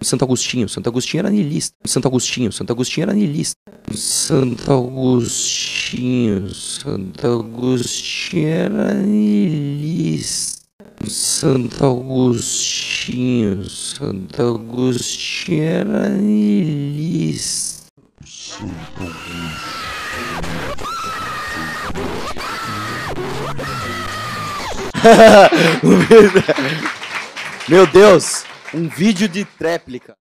Santo Agostinho, Santo Agostinho era niilista. Santo Agostinho, Santo Agostinho era niilista. Santo Agostinho, Santo Agostinho era niilista. Santo Agostinho, Santo Agostinho era niilista. Meu Deus, um vídeo de tréplica.